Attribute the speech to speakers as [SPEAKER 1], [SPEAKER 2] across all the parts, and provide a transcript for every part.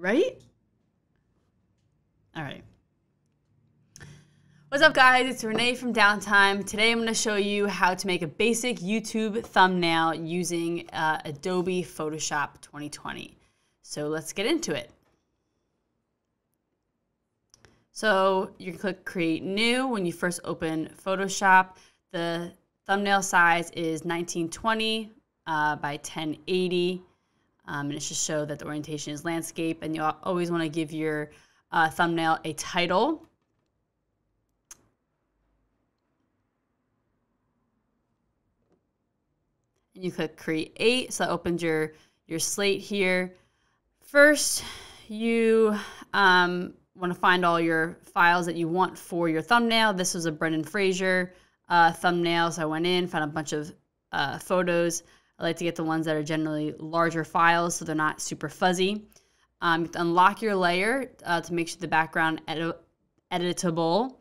[SPEAKER 1] Right? All right. What's up guys, it's Renee from Downtime. Today I'm going to show you how to make a basic YouTube thumbnail using uh, Adobe Photoshop 2020. So let's get into it. So you can click create new when you first open Photoshop. The thumbnail size is 1920 uh, by 1080. Um, and it should show that the orientation is landscape and you always want to give your uh, thumbnail a title. And you click create, so that opens your, your slate here. First, you um, want to find all your files that you want for your thumbnail. This was a Brendan Fraser uh, thumbnail, so I went in, found a bunch of uh, photos. I like to get the ones that are generally larger files so they're not super fuzzy. Um, you unlock your layer uh, to make sure the background edit editable.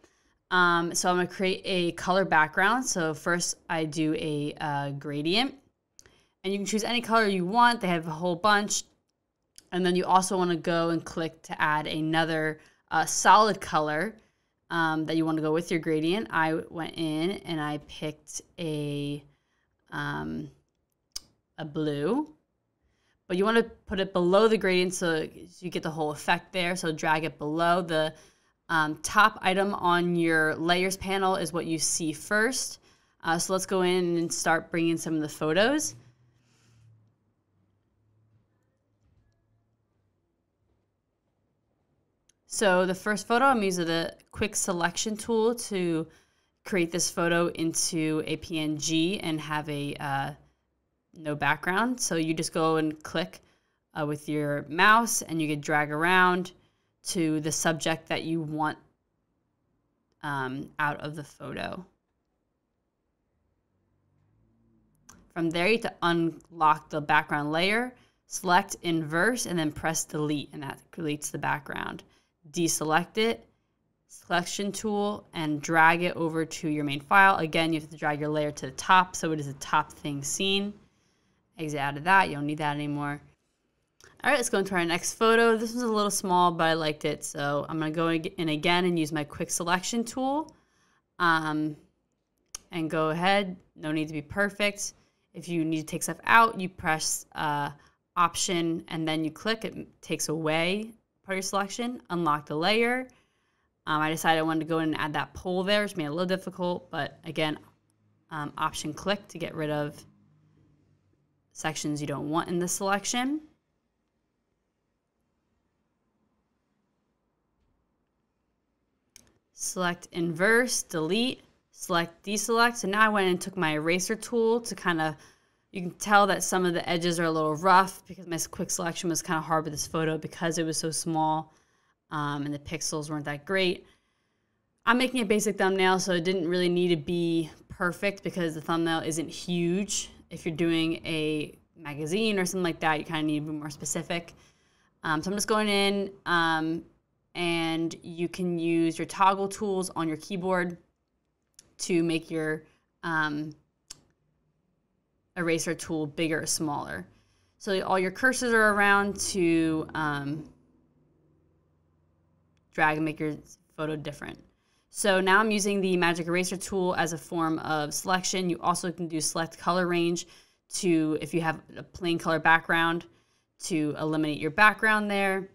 [SPEAKER 1] Um, so I'm to create a color background. So first I do a uh, gradient. And you can choose any color you want. They have a whole bunch. And then you also want to go and click to add another uh, solid color um, that you want to go with your gradient. I went in and I picked a, um, a blue. But you want to put it below the gradient so you get the whole effect there. So drag it below. The um, top item on your layers panel is what you see first. Uh, so let's go in and start bringing some of the photos. So the first photo, I'm using the quick selection tool to create this photo into a PNG and have a uh, no background. So you just go and click uh, with your mouse and you can drag around to the subject that you want um, out of the photo. From there, you have to unlock the background layer, select inverse, and then press delete, and that deletes the background deselect it, selection tool, and drag it over to your main file. Again, you have to drag your layer to the top so it is the top thing seen. Exit out of that, you don't need that anymore. All right, let's go into our next photo. This was a little small, but I liked it. So I'm gonna go in again and use my quick selection tool. Um, and go ahead, no need to be perfect. If you need to take stuff out, you press uh, option and then you click, it takes away part of your selection, unlock the layer. Um, I decided I wanted to go in and add that pole there, which made it a little difficult, but again, um, option click to get rid of sections you don't want in the selection. Select inverse, delete, select deselect. So now I went and took my eraser tool to kind of you can tell that some of the edges are a little rough because my quick selection was kind of hard with this photo because it was so small um, and the pixels weren't that great. I'm making a basic thumbnail, so it didn't really need to be perfect because the thumbnail isn't huge. If you're doing a magazine or something like that, you kind of need to be more specific. Um, so I'm just going in um, and you can use your toggle tools on your keyboard to make your um, eraser tool bigger or smaller. So all your cursors are around to um, drag and make your photo different. So now I'm using the Magic Eraser tool as a form of selection. You also can do select color range to, if you have a plain color background, to eliminate your background there.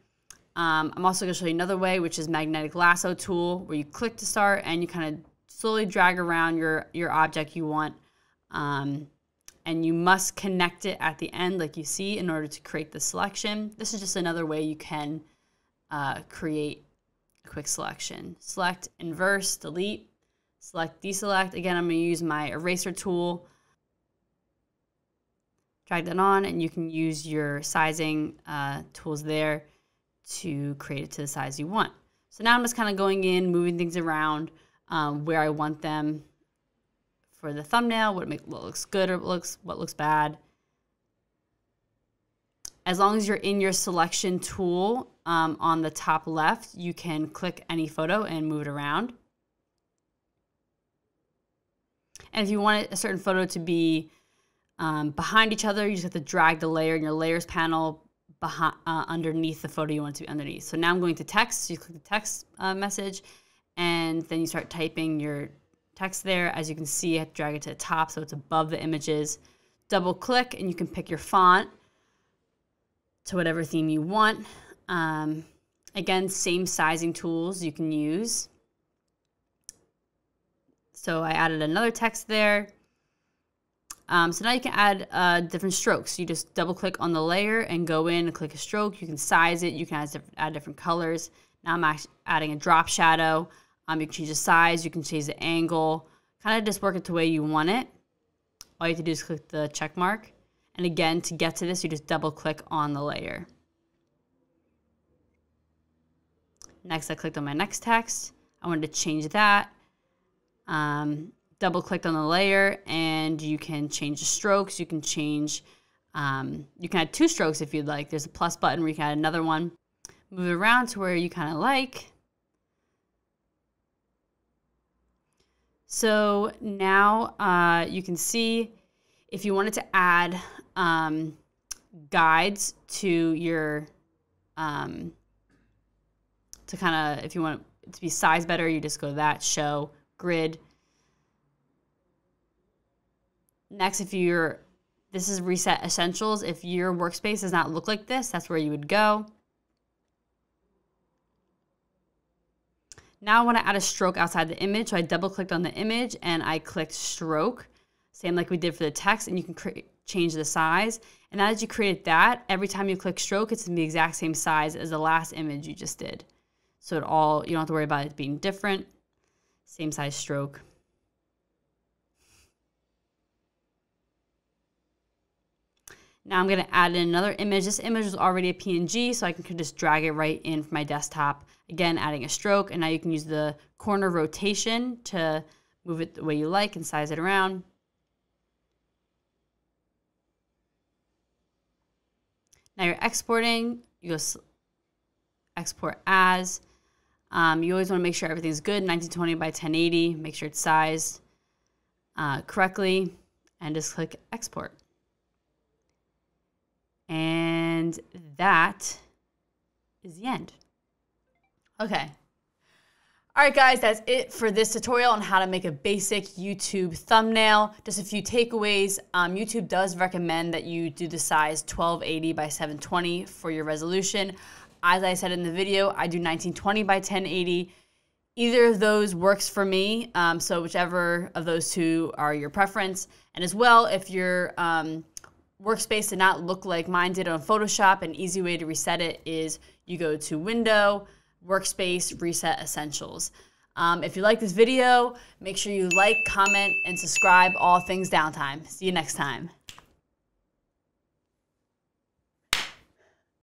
[SPEAKER 1] Um, I'm also going to show you another way, which is magnetic lasso tool, where you click to start and you kind of slowly drag around your, your object you want. Um, and you must connect it at the end like you see in order to create the selection. This is just another way you can uh, create quick selection. Select, inverse, delete, select, deselect. Again, I'm going to use my eraser tool. Drag that on and you can use your sizing uh, tools there to create it to the size you want. So now I'm just kind of going in, moving things around um, where I want them for the thumbnail, what, make, what looks good or what looks, what looks bad. As long as you're in your selection tool um, on the top left, you can click any photo and move it around. And if you want a certain photo to be um, behind each other, you just have to drag the layer in your layers panel behind, uh, underneath the photo you want to be underneath. So now I'm going to text. So you click the text uh, message, and then you start typing your text there. As you can see, you have to drag it to the top so it's above the images. Double click, and you can pick your font to whatever theme you want. Um, again, same sizing tools you can use. So I added another text there. Um, so now you can add uh, different strokes. You just double click on the layer and go in and click a stroke. You can size it. You can add, add different colors. Now I'm adding a drop shadow. Um, you can change the size. You can change the angle. Kind of just work it the way you want it. All you have to do is click the check mark. And again, to get to this, you just double click on the layer. Next, I clicked on my next text. I wanted to change that um, double click on the layer and you can change the strokes. You can change, um, you can add two strokes if you'd like. There's a plus button where you can add another one. Move it around to where you kind of like. So now uh, you can see if you wanted to add um, guides to your, um, to kind of, if you want to be size better, you just go to that, show, grid. Next, if you're, this is reset essentials. If your workspace does not look like this, that's where you would go. Now I want to add a stroke outside the image. So I double clicked on the image and I clicked stroke, same like we did for the text, and you can change the size. And as you created that, every time you click stroke, it's in the exact same size as the last image you just did. So it all, you don't have to worry about it being different. Same size stroke. Now I'm going to add in another image. This image is already a PNG, so I can just drag it right in from my desktop. Again, adding a stroke, and now you can use the corner rotation to move it the way you like and size it around. Now you're exporting, you go export as. Um, you always want to make sure everything's good, 1920 by 1080, make sure it's sized uh, correctly, and just click export. And that is the end. Okay. All right, guys, that's it for this tutorial on how to make a basic YouTube thumbnail. Just a few takeaways. Um, YouTube does recommend that you do the size 1280 by 720 for your resolution. As I said in the video, I do 1920 by 1080. Either of those works for me, um, so whichever of those two are your preference. And as well, if your um, workspace did not look like mine did on Photoshop, an easy way to reset it is you go to Window, Workspace, Reset Essentials. Um, if you like this video, make sure you like, comment, and subscribe all things downtime. See you next time.